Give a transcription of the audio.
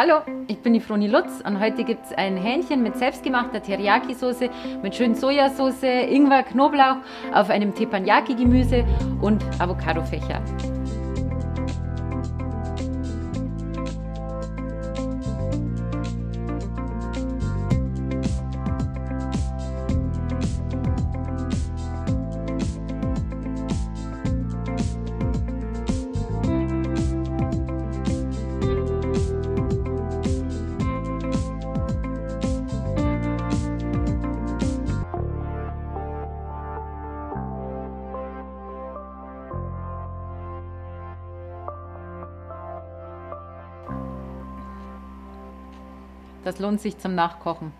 Hallo, ich bin die Froni Lutz und heute gibt es ein Hähnchen mit selbstgemachter Teriyaki-Soße mit schön Sojasauce, Ingwer, Knoblauch auf einem Teppanyaki-Gemüse und Avocadofächer. Das lohnt sich zum Nachkochen.